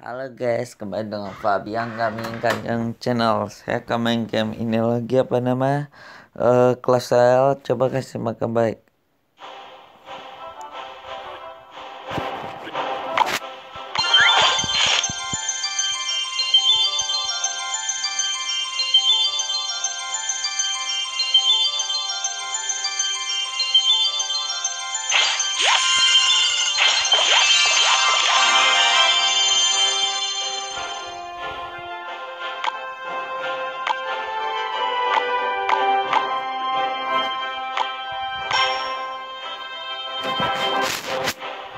Halo guys, kembali dengan Fabian Gaming Kanjeng Channel. Saya main game ini lagi apa nama? Uh, Clash Royale. Coba kasih makan baik.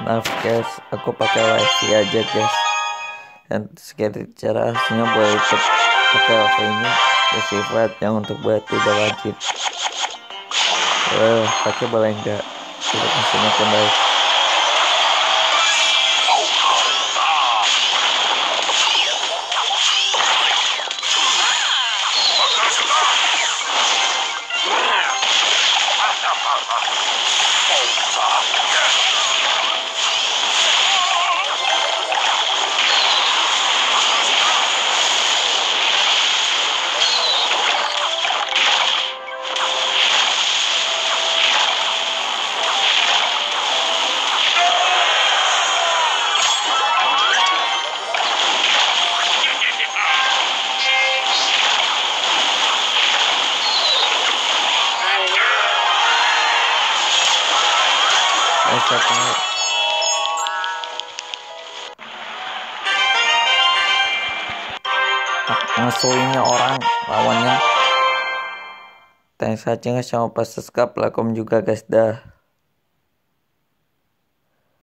Maaf guys. Aku pakai wifi aja guys. Dan sekali cara aslinya boleh pakai wifi ini bersifat yang untuk buat tidak wajib. Uh, pakai boleh enggak. Kasih makan baik satu ngasuhinnya orang lawannya. Thanks jangan lupa subscribe like juga guys dah